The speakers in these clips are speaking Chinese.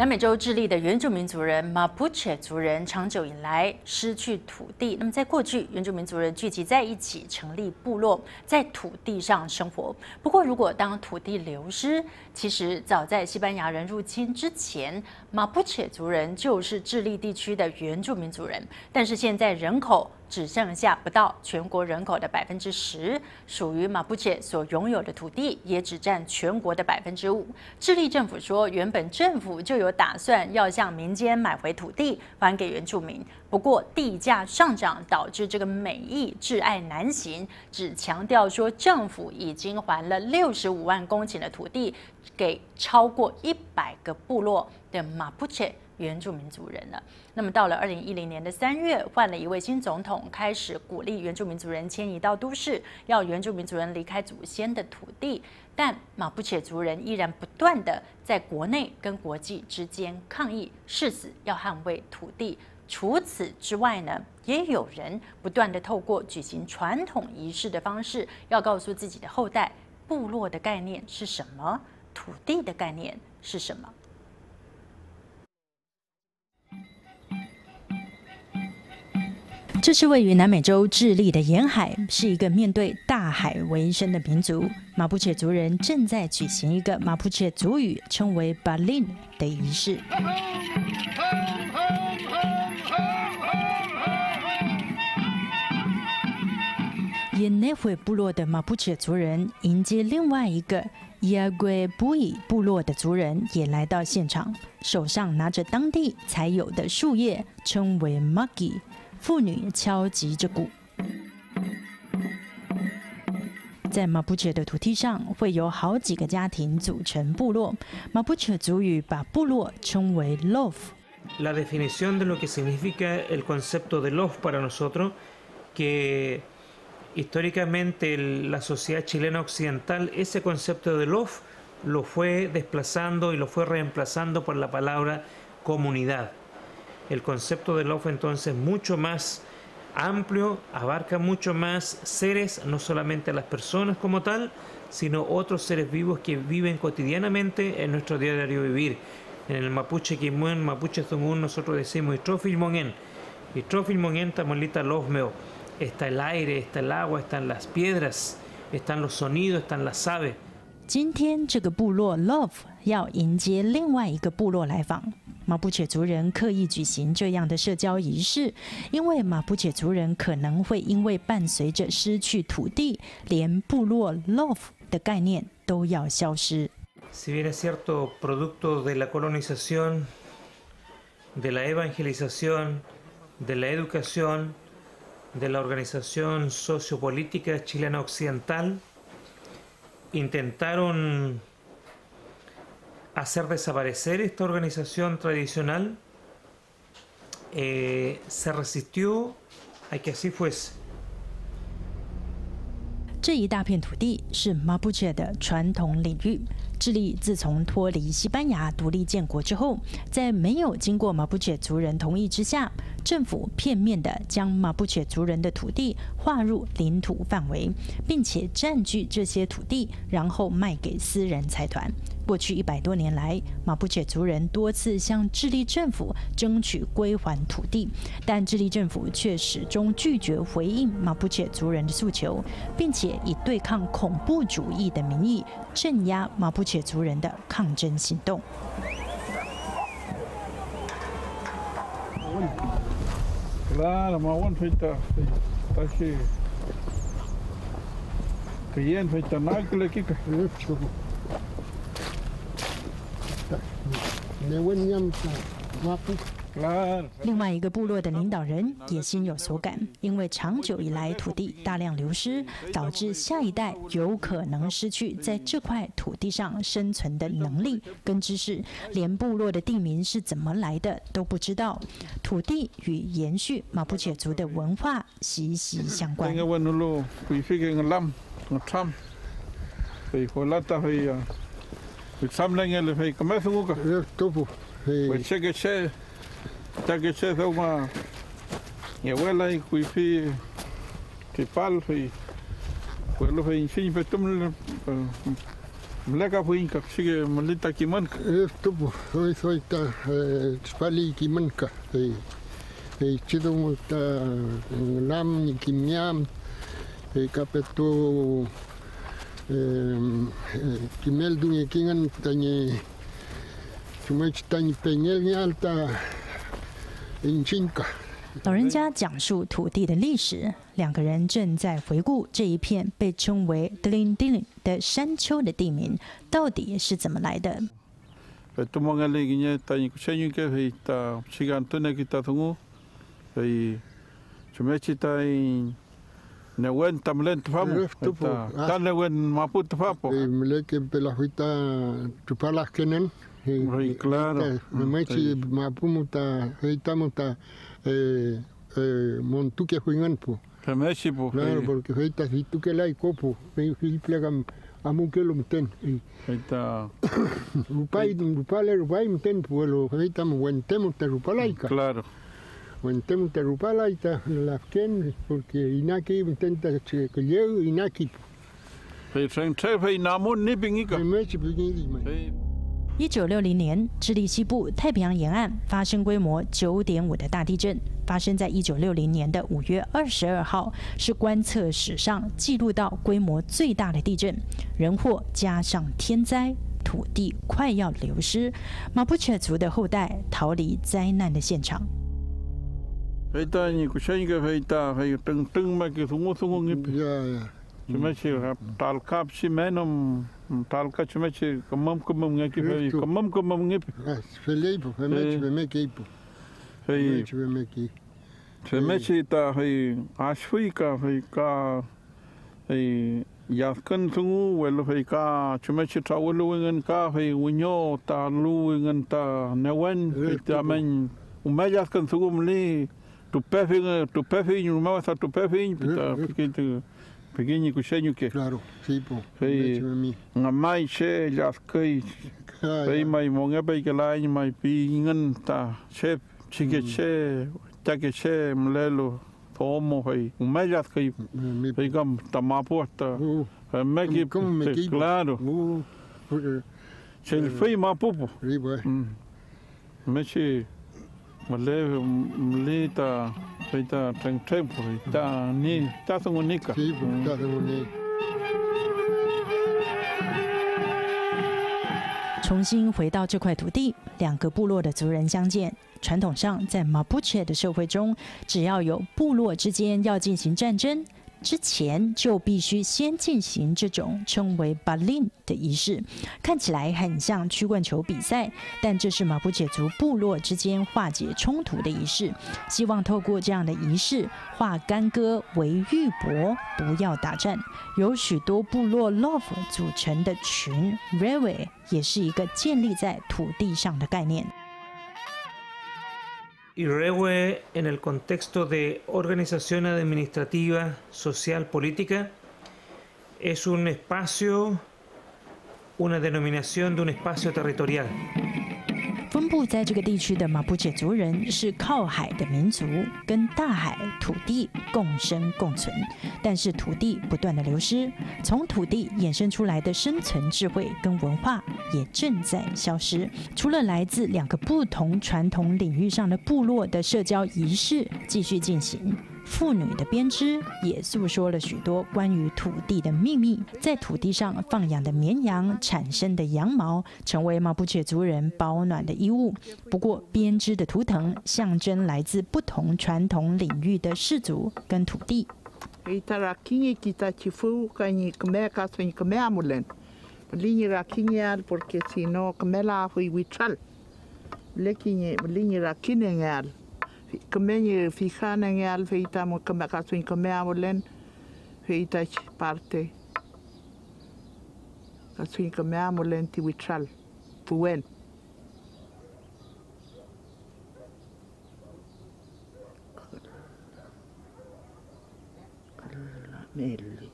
南美洲智利的原住民族人 Mapuche 族人长久以来失去土地。那么，在过去，原住民族人聚集在一起成立部落，在土地上生活。不过，如果当土地流失，其实早在西班牙人入侵之前，Mapuche 族人就是智利地区的原住民族人。但是现在人口。只剩下不到全国人口的百分之十，属于马布切所拥有的土地也只占全国的百分之五。智利政府说，原本政府就有打算要向民间买回土地还给原住民，不过地价上涨导致这个美意挚爱难行，只强调说政府已经还了六十五万公顷的土地给超过一百个部落的马普切。原住民族人了。那么到了二零一零年的三月，换了一位新总统，开始鼓励原住民族人迁移到都市，要原住民族人离开祖先的土地。但马布切族人依然不断的在国内跟国际之间抗议，誓死要捍卫土地。除此之外呢，也有人不断的透过举行传统仪式的方式，要告诉自己的后代，部落的概念是什么，土地的概念是什么。这是位于南美洲智利的沿海，是一个面对大海为生的民族。马布切族人正在举行一个马布切族语称为 “balin” 的仪式。耶内会部落的马布切族人迎接另外一个耶圭布伊部落的族人也来到现场，手上拿着当地才有的树叶，称为 “magi”。妇女敲击着鼓，在马布切的土地上会有好几个家庭组成部落。马布切族语把部落称为 “lof”。La definición de lo que significa el concepto de lof para nosotros, que históricamente la sociedad chilena occidental ese concepto de lof lo fue desplazando y lo fue reemplazando por la palabra comunidad. el concepto del lof entonces mucho más amplio, abarca mucho más seres, no solamente a las personas como tal, sino otros seres vivos que viven cotidianamente en nuestro diario vivir. En el mapuche Kimuen, mapuche Zungun, nosotros decimos Itrofilmongen. Itrofilmongen tamolita losmeo. Está el aire, está el agua, están las piedras, están los sonidos, están las aves. 今天这个部落 Love 要迎接另外一个部落来访。 马布切族人刻意举行这样的社交仪式，因为马布切族人可能会因为伴随着失去土地，连部落 love 的概念都要消失。Si bien es cierto, producto de la colonización, de la evangelización, de la educación, de la organización sociopolítica chilena occidental, intentaron hacer desaparecer esta organización tradicional, eh, se resistió a que así fuese. 这一大片土地是 Mapuche 的传统领域。智利自从脱离西班牙独立建国之后，在没有经过 Mapuche 族人同意之下，政府片面的将马布切族人的土地划入领土范围，并且占据这些土地，然后卖给私人财团。过去一百多年来，马布切族人多次向智利政府争取归还土地，但智利政府却始终拒绝回应马布切族人的诉求，并且以对抗恐怖主义的名义镇压马布切族人的抗争行动。verdad, nomás feita, está así. Que bien, feita, nada que le quita. Eso. Voy a llamar, guapo. 另外一个部落的领导人也心有所感，因为长久以来土地大量流失，导致下一代有可能失去在这块土地上生存的能力跟知识，连部落的地名是怎么来的都不知道。土地与延续马布切族的文化息息相关。Ya se fue una mi abuela y cuifí que pal y pueblo fue infin pero tum mleka fue inca sigue malita kimanca esto soy soy ta spali kimanca y chido ta lam ni kimiam y capeto kimel dunye kingan tanye Чумеч тань пенел не алта 老人家讲述土地的历史，两个人正在回顾这一片被称为 “Dling Dling” 的山丘的地名到底是怎么来的。Bai, claro. Maitzi mapumuta, eh, Claro, porque heita si tu que lai copo, hiplegam amukelo mten. Rupai. Claro. Te porque inaki mtenta chekeleu inaki. 一九六零年，智利西部太平洋沿岸发生规模九点五的大地震，发生在一九六零年的五月二十二号，是观测史上记录到规模最大的地震。人祸加上天灾，土地快要流失，马布切族的后代逃离灾难的现场。 주매치 달카 없이 매놈 달카 주매치 금멈 금멈 이렇게 배이 금멈 금멈 이게 필레이부 주매치 주매키부 헤이 주매키 주매치 다 헤이 아슈이카 헤이카 헤이 야스컨 퉁우 웰로 헤이카 주매치 타월로 응은카 헤이 우뇨 타루 응은타 네원 이타멘 우마야스컨 퉁우물리 tu pefe tu pefe ni rumah sa tu pefe ni pita pikit pequenico, que Claro, sí, po. Sei, nga mai che las kai. Sei mai monga pai ke lai mai pi ngan ta che chike che ta ke che mlelo tomo hai. Un mai las kai. Sei kam tama posta. Me ki claro. Che il fei ma popo. Mm. Me che mle mle ta teng tempo ta ni ta songo nika Sí, pues está de un 重新回到这块土地，两个部落的族人相见。传统上，在马布切的社会中，只要有部落之间要进行战争，之前就必须先进行这种称为 “balin” 的仪式，看起来很像曲棍球比赛，但这是马布切族部落之间化解冲突的仪式，希望透过这样的仪式化干戈为玉帛，不要打战。由许多部落 love 组成的群 rewe 也是一个建立在土地上的概念。Y Rewe, en el contexto de organización administrativa, social, política, es un espacio, una denominación de un espacio territorial. 分布在这个地区的马布切族人是靠海的民族，跟大海、土地共生共存。但是土地不断的流失，从土地衍生出来的生存智慧跟文化也正在消失。除了来自两个不同传统领域上的部落的社交仪式继续进行。妇女的编织也诉说了许多关于土地的秘密。在土地上放养的绵羊产生的羊毛，成为毛布切族人保暖的衣物。不过，编织的图腾象征来自不同传统领域的氏族跟土地。Kamenye fijana en al feita mo kame kasu in kame amolen feita parte. Kasu in kame amolen ti witral puen. Melli.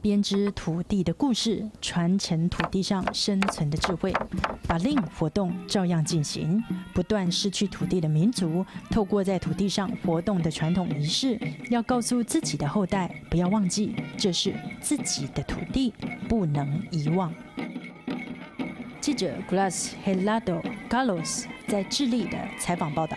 编织土地的故事，传承土地上生存的智慧。把令活动照样进行。不断失去土地的民族，透过在土地上活动的传统仪式，要告诉自己的后代，不要忘记这是自己的土地，不能遗忘。记者 Glass Helado Carlos 在智利的采访报道。